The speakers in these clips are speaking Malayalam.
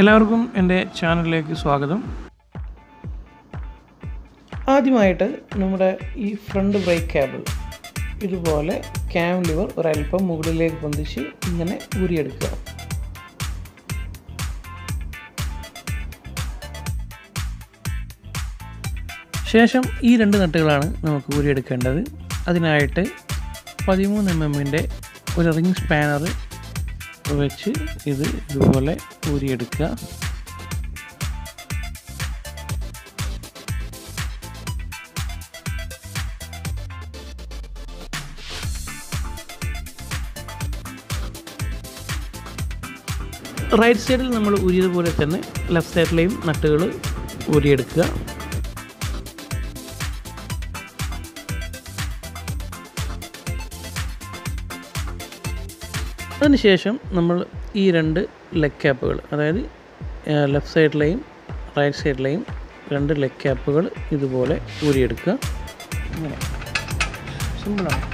എല്ലാവർക്കും എന്റെ ചാനലിലേക്ക് സ്വാഗതം. ആദ്യമായിട്ട് നമ്മുടെ ഈ ഫ്രണ്ട് ബ്രേക്ക് കേബിൾ ഇതുപോലെ ക്യാം ലിവർ ഒരല്പം മുകളിലേക്ക് പൊന്തിച്ച് ഇങ്ങനെ ഊരിയെടുക്കുക. ശേഷം ഈ രണ്ട് നട്ടുകളാണ് നമുക്ക് ഊരിയെടുക്കേണ്ടത്. അതിനായിട്ട് പതിമൂന്ന് എം എമ്മിന്റെ ഒരു റിംഗ് സ്പാനർ വെച്ച് ഇത് ഇതുപോലെ ഊരിയെടുക്കുക. റൈറ്റ് സൈഡിൽ നമ്മൾ ഊരിയതുപോലെ തന്നെ ലെഫ്റ്റ് സൈഡിലെയും നട്ടുകൾ ഊരിയെടുക്കുക. അതിനുശേഷം നമ്മൾ ഈ രണ്ട് ലെഗ് ക്യാപ്പുകൾ അതായത് ലെഫ്റ്റ് സൈഡിലെയും റൈറ്റ് സൈഡിലെയും രണ്ട് ലെഗ് ക്യാപ്പുകൾ ഇതുപോലെ ഊരിയെടുക്കുക. അങ്ങനെ സിമ്പിളാണ്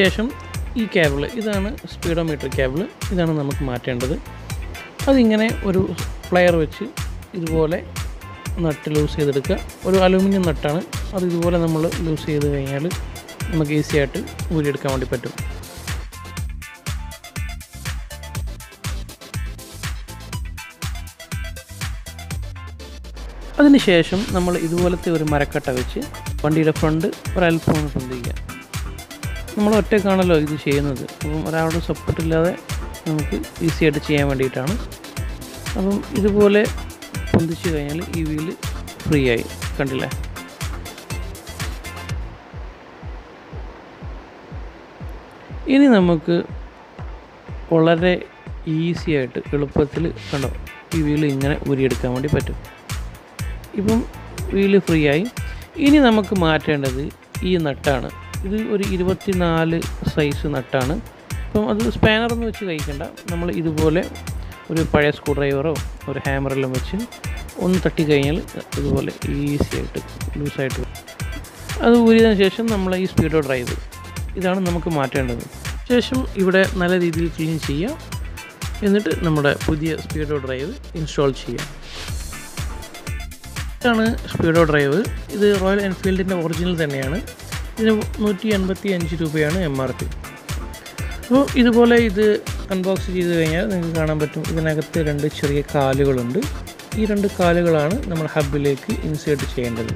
ശേഷം ഈ കേബിൾ ഇതാണ് സ്പീഡോമീറ്റർ കേബിൾ ഇതാണ് നമുക്ക് മാറ്റേണ്ടത്. അതിങ്ങനെ ഒരു പ്ലെയർ വെച്ച് ഇതുപോലെ നട്ട് ലൂസ് ചെയ്തെടുക്കുക. ഒരു അലൂമിനിയം നട്ടാണ്. അത് ഇതുപോലെ നമ്മൾ ലൂസ് ചെയ്ത് കഴിഞ്ഞാൽ നമുക്ക് ഈസി ആയിട്ട് ഊരിയെടുക്കാൻ വേണ്ടി പറ്റും. അതിനുശേഷം നമ്മൾ ഇതുപോലത്തെ ഒരു മരക്കട്ട വെച്ച് വണ്ടിയുടെ ഫ്രണ്ട് ഒരൽപ്പം ഒന്ന് പൊന്തിക്കുക നമ്മൾ ഒറ്റക്കാണല്ലോ ഇത് ചെയ്യുന്നത്. അപ്പം ഒരാളുടെ സപ്പോർട്ടില്ലാതെ നമുക്ക് ഈസി ആയിട്ട് ചെയ്യാൻ വേണ്ടിയിട്ടാണ്. അപ്പം ഇതുപോലെ പൊന്തിച്ച് കഴിഞ്ഞാൽ ഈ വീൽ ഫ്രീ ആയി. കണ്ടില്ലേ? ഇനി നമുക്ക് വളരെ ഈസി ആയിട്ട് എളുപ്പത്തിൽ കണ്ടോ? ഈ വീൽ ഇങ്ങനെ ഉരിയെടുക്കാൻ വേണ്ടി പറ്റും. ഇപ്പം വീൽ ഫ്രീ ആയി. ഇനി നമുക്ക് മാറ്റേണ്ടത് ഈ നട്ടാണ്. ഇത് ഒരു ഇരുപത്തി നാല് സൈസ് നട്ടാണ്. അപ്പം അത് സ്പാനറൊന്നും വെച്ച് കഴിക്കണ്ട. നമ്മൾ ഇതുപോലെ ഒരു പഴയ സ്ക്രൂ ഡ്രൈവറോ ഒരു ഹാമറെല്ലാം വെച്ച് ഒന്ന് തട്ടി കഴിഞ്ഞാൽ ഇതുപോലെ ഈസി ആയിട്ട് ലൂസായിട്ട് അത് ഊരിയതിന് ശേഷം നമ്മൾ ഈ സ്പീഡോ ഡ്രൈവ് ഇതാണ് നമുക്ക് മാറ്റേണ്ടത്. ശേഷം ഇവിടെ നല്ല രീതിയിൽ ക്ലീൻ ചെയ്യാം. എന്നിട്ട് നമ്മുടെ പുതിയ സ്പീഡോ ഡ്രൈവ് ഇൻസ്റ്റാൾ ചെയ്യാം. ഇതാണ് സ്പീഡോ ഡ്രൈവ് ഇത് റോയൽ എൻഫീൽഡിന്റെ ഒറിജിനൽ തന്നെയാണ്. ഇതിന് നൂറ്റി എൺപത്തി അഞ്ച് രൂപയാണ് എം ആർ പി അപ്പോൾ ഇതുപോലെ ഇത് അൺബോക്സ് ചെയ്ത് കഴിഞ്ഞാൽ നിങ്ങൾക്ക് കാണാൻ പറ്റും. ഇതിനകത്ത് രണ്ട് ചെറിയ കാലുകളുണ്ട്. ഈ രണ്ട് കാലുകളാണ് നമ്മൾ ഹബിലേക്ക് ഇൻസേർട്ട് ചെയ്യേണ്ടത്.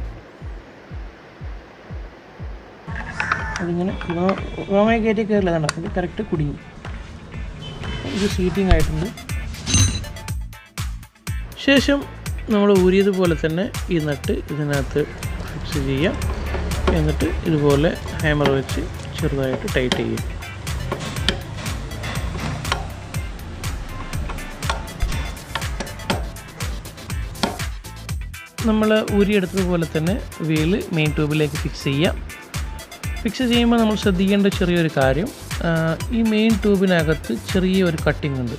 അതിങ്ങനെ റോങ്ങായി കയറ്റി കയറില്ല കണ്ടോ ഇത് കറക്റ്റ് കുടിയും ഇത് സീറ്റിംഗ് ആയിട്ടുണ്ട്. ശേഷം നമ്മൾ ഊരിയതുപോലെ തന്നെ ഈ നട്ട് ഇതിനകത്ത് ഫിക്സ് ചെയ്യാം. എന്നിട്ട് ഇതുപോലെ ഹാമർ വെച്ച് ചെറുതായിട്ട് ടൈറ്റ് ചെയ്യും. നമ്മൾ ഊരിയെടുത്തതുപോലെ തന്നെ വീൽ മെയിൻ ട്യൂബിലേക്ക് ഫിക്സ് ചെയ്യാം. ഫിക്സ് ചെയ്യുമ്പോൾ നമ്മൾ ശ്രദ്ധിക്കേണ്ട ചെറിയൊരു കാര്യം ഈ മെയിൻ ട്യൂബിനകത്ത് ചെറിയ ഒരു കട്ടിംഗ് ഉണ്ട്.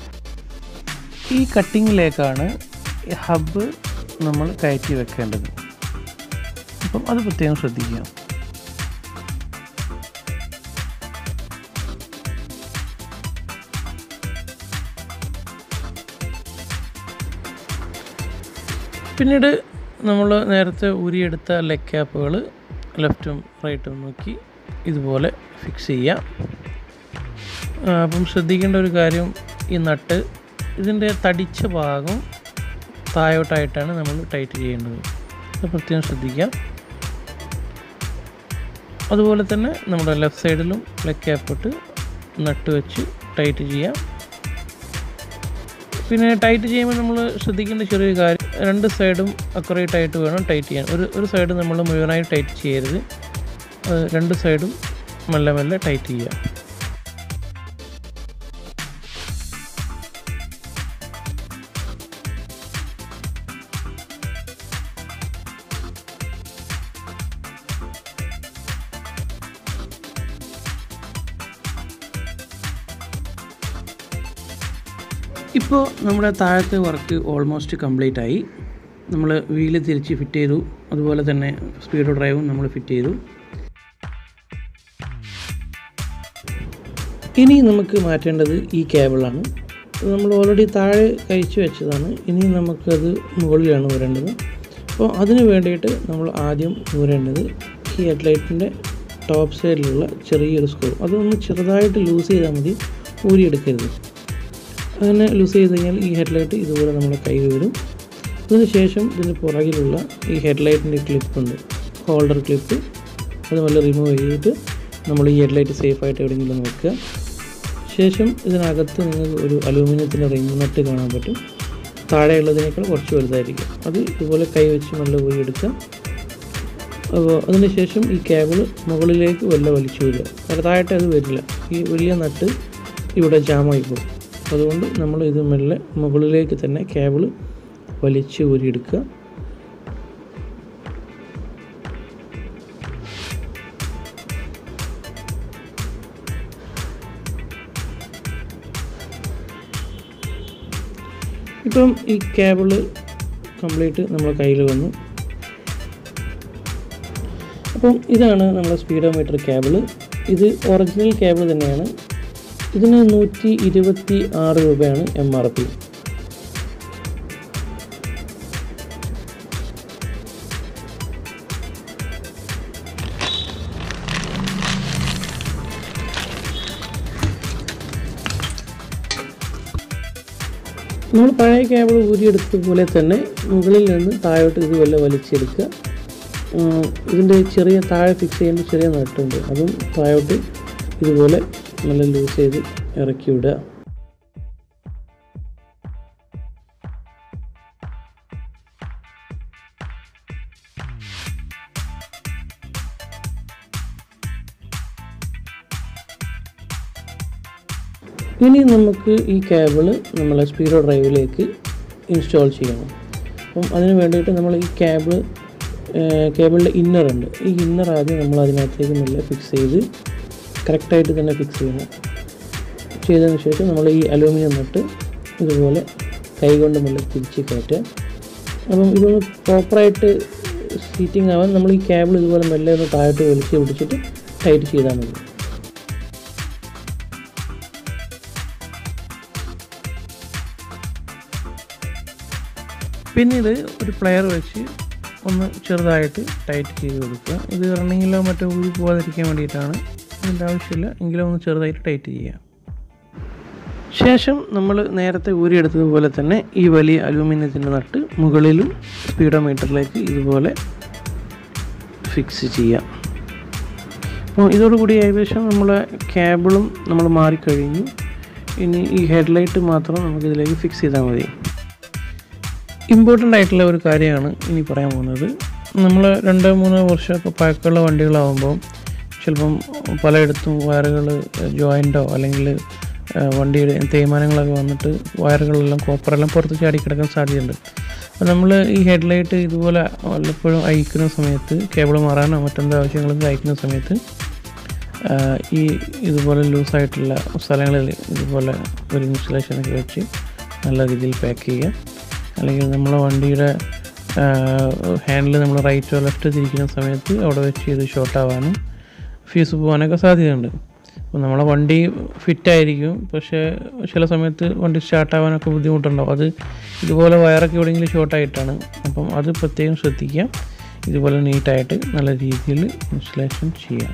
ഈ കട്ടിങ്ങിലേക്കാണ് ഹബ്ബ് നമ്മൾ കയറ്റി വെക്കേണ്ടത്. അപ്പം അത് പ്രത്യേകം ശ്രദ്ധിക്കുക. പിന്നീട് നമ്മൾ നേരത്തെ ഊരിയെടുത്ത ലെഗ് ക്യാപ്പുകൾ ലെഫ്റ്റും റൈറ്റും നോക്കി ഇതുപോലെ ഫിക്സ് ചെയ്യാം. അപ്പം ശ്രദ്ധിക്കേണ്ട ഒരു കാര്യം ഈ നട്ട് ഇതിന്റെ തടിച്ച ഭാഗം താഴോട്ടായിട്ടാണ് നമ്മൾ ടൈറ്റ് ചെയ്യേണ്ടത്. അത് പ്രത്യേകം ശ്രദ്ധിക്കാം. അതുപോലെ തന്നെ നമ്മുടെ ലെഫ്റ്റ് സൈഡിലും ലെഗ് ക്യാപ്പിട്ട് നട്ട് വെച്ച് ടൈറ്റ് ചെയ്യാം. പിന്നെ ടൈറ്റ് ചെയ്യുമ്പോൾ നമ്മൾ ശ്രദ്ധിക്കേണ്ട ചെറിയ കാര്യം രണ്ട് സൈഡും അക്യുറേറ്റ് ആയിട്ട് വേണം ടൈറ്റ് ചെയ്യാൻ. ഒരു ഒരു സൈഡ് നമ്മൾ മുഴുവനായി ടൈറ്റ് ചെയ്യരുത്. രണ്ട് സൈഡും മെല്ലെ മെല്ലെ ടൈറ്റ് ചെയ്യുക. ഇപ്പോൾ നമ്മുടെ താഴത്തെ വർക്ക് ഓൾമോസ്റ്റ് കംപ്ലീറ്റ് ആയി. നമ്മൾ വീൽ തിരിച്ച് ഫിറ്റ് ചെയ്തു. അതുപോലെ തന്നെ സ്പീഡ് ഡ്രൈവും നമ്മൾ ഫിറ്റ് ചെയ്തു. ഇനി നമുക്ക് മാറ്റേണ്ടത് ഈ കേബിളാണ് നമ്മൾ ഓൾറെഡി താഴെ കഴിച്ചു വെച്ചതാണ്. ഇനി നമുക്കത് മുകളിലാണ് വരേണ്ടത്. അപ്പോൾ അതിന് വേണ്ടിയിട്ട് നമ്മൾ ആദ്യം ഊരേണ്ടത് ഈ ഹെഡ്ലൈറ്റിന്റെ ടോപ്പ് സൈഡിലുള്ള ചെറിയൊരു സ്ക്രൂ അതൊന്ന് ചെറുതായിട്ട് ലൂസ് ചെയ്താൽ മതി. ഊരിയെടുക്കരുത്. അങ്ങനെ ലൂസ് ചെയ്ത് കഴിഞ്ഞാൽ ഈ ഹെഡ്ലൈറ്റ് ഇതുപോലെ നമ്മുടെ കൈ വരും. അതിനുശേഷം ഇതിന് പുറകിലുള്ള ഈ ഹെഡ്ലൈറ്റിന്റെ ക്ലിപ്പുണ്ട് ഹോൾഡർ ക്ലിപ്പ് അത് നല്ല റിമൂവ് ചെയ്തിട്ട് നമ്മൾ ഈ ഹെഡ്ലൈറ്റ് സേഫായിട്ട് എവിടെയെങ്കിലും വെക്കുക. ശേഷം ഇതിനകത്ത് നിങ്ങൾക്ക് ഒരു അലൂമിനിയത്തിന്റെ റിംഗ് നട്ട് കാണാൻ പറ്റും. താഴെയുള്ളതിനേക്കാൾ കുറച്ച് വലുതായിരിക്കും. അത് ഇതുപോലെ കൈ വെച്ച് നല്ല പോയി എടുക്കുക അപ്പോൾ അതിനുശേഷം ഈ കേബിൾ മുകളിലേക്ക് വല്ല വലിച്ചു വരിക. വലുതായിട്ട് അത് വരില്ല. ഈ വലിയ നട്ട് ഇവിടെ ജാമായി പോകും. അതുകൊണ്ട് നമ്മൾ ഇത് മെല്ലെ മുകളിലേക്ക് തന്നെ കേബിൾ വലിച്ചു ഊരിയെടുക്കുക. ഇപ്പം ഈ കേബിൾ കംപ്ലീറ്റ് നമ്മൾ കയ്യിൽ വന്നു. അപ്പം ഇതാണ് നമ്മുടെ സ്പീഡോമീറ്റർ കേബിൾ. ഇത് ഒറിജിനൽ കേബിൾ തന്നെയാണ്. ഇതിന് നൂറ്റി ഇരുപത്തി ആറ് രൂപയാണ് എം ആർ പി നമ്മൾ പഴയ കേബിൾ ഊരിയെടുത്തതുപോലെ തന്നെ മുകളിൽ നിന്ന് താഴോട്ട് ഇതുപോലെ വലിച്ചെടുക്കുക. ഇതിന്റെ ചെറിയ താഴെ ഫിക്സ് ചെയ്യുമ്പോൾ ചെറിയ നട്ടുണ്ട്. അതും താഴോട്ട് ഇതുപോലെ നല്ല ലൂസ് ചെയ്ത് ഇറക്കി വിടുക. ഇനി നമുക്ക് ഈ കേബിൾ നമ്മളെ സ്പീഡോ ഡ്രൈവിലേക്ക് ഇൻസ്റ്റാൾ ചെയ്യണം. അപ്പം അതിന് വേണ്ടിയിട്ട് നമ്മൾ ഈ കേബിൾ കേബിളിന്റെ ഇന്നർ ഉണ്ട്. ഈ ഇന്നർ ആദ്യം നമ്മൾ അതിനകത്തേക്ക് മെല്ലെ ഫിക്സ് ചെയ്ത് കറക്റ്റായിട്ട് തന്നെ ഫിക്സ് ചെയ്യണം. ചെയ്തതിന് ശേഷം നമ്മൾ ഈ അലൂമിനിയം നട്ട് ഇതുപോലെ കൈകൊണ്ട് മെല്ലെ തിരിച്ച് കയറ്റുക. അപ്പം ഇതൊന്ന് പ്രോപ്പറായിട്ട് സീറ്റിംഗ് ആവാൻ നമ്മൾ ഈ കേബിൾ ഇതുപോലെ മെല്ലെ ഒന്ന് താഴോട്ട് വലിച്ച് പിടിച്ചിട്ട് ടൈറ്റ് ചെയ്താൽ മതി. പിന്നീട് ഒരു പ്ലെയർ വെച്ച് ഒന്ന് ചെറുതായിട്ട് ടൈറ്റ് ചെയ്ത് കൊടുക്കുക. ഇത് റണ്ണിങ്ങിലോ മറ്റോ ഉള്ളിൽ പോകാതിരിക്കാൻ വേണ്ടിയിട്ടാണ്. ഇതിന്റെ ആവശ്യമില്ല. എങ്കിലും ഒന്ന് ചെറുതായിട്ട് ടൈറ്റ് ചെയ്യുക. ശേഷം നമ്മൾ നേരത്തെ ഊരിയെടുത്തതുപോലെ തന്നെ ഈ വലിയ അലൂമിനിയത്തിന്റെ നട്ട് മുകളിലും സ്പീഡോമീറ്ററിലേക്ക് ഇതുപോലെ ഫിക്സ് ചെയ്യാം അപ്പോൾ ഇതോടുകൂടി ഏകദേശം നമ്മളെ കേബിളും നമ്മൾ മാറിക്കഴിഞ്ഞു. ഇനി ഈ ഹെഡ്ലൈറ്റ് മാത്രം നമുക്കിതിലേക്ക് ഫിക്സ് ചെയ്താൽ മതി. ഇമ്പോർട്ടന്റ് ആയിട്ടുള്ള ഒരു കാര്യമാണ് ഇനി പറയാൻ പോകുന്നത്. നമ്മൾ രണ്ട് മൂന്ന് വർഷമൊക്കെ പഴക്കമുള്ള വണ്ടികളാകുമ്പോൾ ചിലപ്പം പലയിടത്തും വയറുകൾ ജോയിന്റോ അല്ലെങ്കിൽ വണ്ടിയുടെ തേയ്മാനങ്ങളൊക്കെ വന്നിട്ട് വയറുകളെല്ലാം കോപ്പറെല്ലാം പുറത്ത് ചാടി കിടക്കാൻ സാധ്യതയുണ്ട്. അപ്പോൾ നമ്മൾ ഈ ഹെഡ്ലൈറ്റ് ഇതുപോലെ വല്ലപ്പോഴും അയക്കുന്ന സമയത്ത് കേബിൾ മാറാനോ മറ്റെന്തോ ആവശ്യങ്ങൾക്ക് അയക്കുന്ന സമയത്ത് ഈ ഇതുപോലെ ലൂസായിട്ടുള്ള സ്ഥലങ്ങളിൽ ഇതുപോലെ ഒരു ഇൻസുലേഷനൊക്കെ വെച്ച് നല്ല രീതിയിൽ പാക്ക് ചെയ്യുക. അല്ലെങ്കിൽ നമ്മളെ വണ്ടിയുടെ ഹാൻഡിൽ നമ്മൾ റൈറ്റോ ലെഫ്റ്റോ തിരിക്കുന്ന സമയത്ത് അവിടെ വെച്ച് ഇത് ഷോർട്ടാവാനും ഫ്യൂസ് പോകാനൊക്കെ സാധ്യതയുണ്ട്. അപ്പോൾ നമ്മളെ വണ്ടി ഫിറ്റായിരിക്കും പക്ഷേ ചില സമയത്ത് വണ്ടി സ്റ്റാർട്ടാവാനൊക്കെ ബുദ്ധിമുട്ടുണ്ടാവും. അത് ഇതുപോലെ വയറൊക്കെ എവിടെയെങ്കിലും ഷോർട്ടായിട്ടാണ് അപ്പം അത് പ്രത്യേകം ശ്രദ്ധിക്കാം. ഇതുപോലെ നീറ്റായിട്ട് നല്ല രീതിയിൽ ഇൻസ്റ്റലേഷൻ ചെയ്യാം.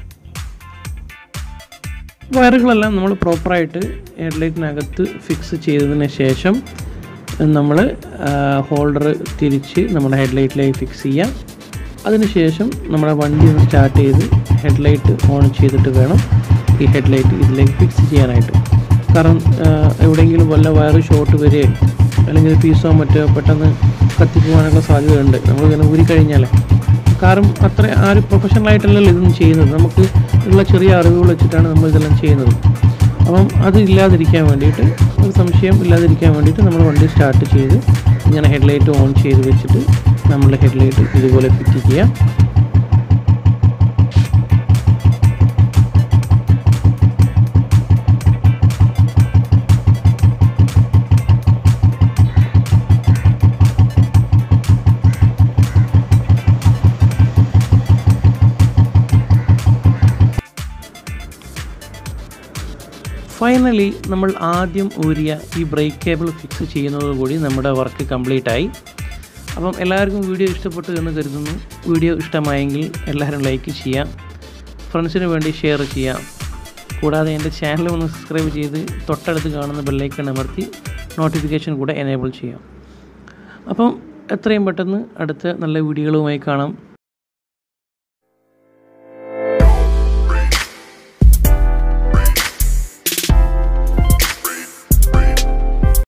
വയറുകളെല്ലാം നമ്മൾ പ്രോപ്പറായിട്ട് ഹെഡ്ലൈറ്റിനകത്ത് ഫിക്സ് ചെയ്തതിന് ശേഷം നമ്മൾ ഹോൾഡർ തിരിച്ച് നമ്മുടെ ഹെഡ്ലൈറ്റിലേക്ക് ഫിക്സ് ചെയ്യാം. അതിനുശേഷം നമ്മുടെ വണ്ടി ഒന്ന് സ്റ്റാർട്ട് ചെയ്ത് ഹെഡ്ലൈറ്റ് ഓൺ ചെയ്തിട്ട് വേണം ഈ ഹെഡ്ലൈറ്റ് ഇതിലേക്ക് ഫിക്സ് ചെയ്യാനായിട്ട്. കാരണം എവിടെയെങ്കിലും വല്ല വയർ ഷോർട്ട് വരികയോ അല്ലെങ്കിൽ പീസോ മറ്റോ പെട്ടെന്ന് കത്തിപ്പോകാനുള്ള സാധ്യതയുണ്ട്. നമ്മളിങ്ങനെ ഊരി കഴിഞ്ഞാലേ. കാരണം അത്ര പ്രൊഫഷണൽ ആയിട്ടല്ലല്ലോ ഇതൊന്നും ചെയ്യുന്നത്. നമുക്ക് ഉള്ള ചെറിയ അറിവുകൾ വെച്ചിട്ടാണ് നമ്മൾ ഇതെല്ലാം ചെയ്യുന്നത്. അപ്പം അത് ഇല്ലാതിരിക്കാൻ വേണ്ടിയിട്ട് സംശയം ഇല്ലാതിരിക്കാൻ വേണ്ടിയിട്ട് നമ്മൾ വണ്ടി സ്റ്റാർട്ട് ചെയ്ത് ഇങ്ങനെ ഹെഡ്ലൈറ്റ് ഓൺ ചെയ്ത് വെച്ചിട്ട് നമ്മൾ ഹെഡ്ലൈറ്റ് ഇതുപോലെ ഫിറ്റ് ചെയ്യാം. ഫൈനലി നമ്മൾ ആദ്യം ഊരിയ ഈ ബ്രേക്ക് കേബിൾ ഫിക്സ് ചെയ്യുന്നതോടുകൂടി നമ്മുടെ വർക്ക് കംപ്ലീറ്റ് ആയി. അപ്പം എല്ലാവർക്കും വീഡിയോ ഇഷ്ടപ്പെട്ടു എന്ന് കരുതുന്നു. വീഡിയോ ഇഷ്ടമായെങ്കിൽ എല്ലാവരും ലൈക്ക് ചെയ്യാം. ഫ്രണ്ട്സിന് വേണ്ടി ഷെയർ ചെയ്യാം. കൂടാതെ എന്റെ ചാനൽ ഒന്ന് സബ്സ്ക്രൈബ് ചെയ്ത് തൊട്ടടുത്ത് കാണുന്ന ബെല്ലൈക്കൺ അമർത്തി നോട്ടിഫിക്കേഷൻ കൂടെ എനേബിൾ ചെയ്യാം. അപ്പം എത്രയും പെട്ടെന്ന് അടുത്ത നല്ല വീഡിയോകളുമായി കാണാം.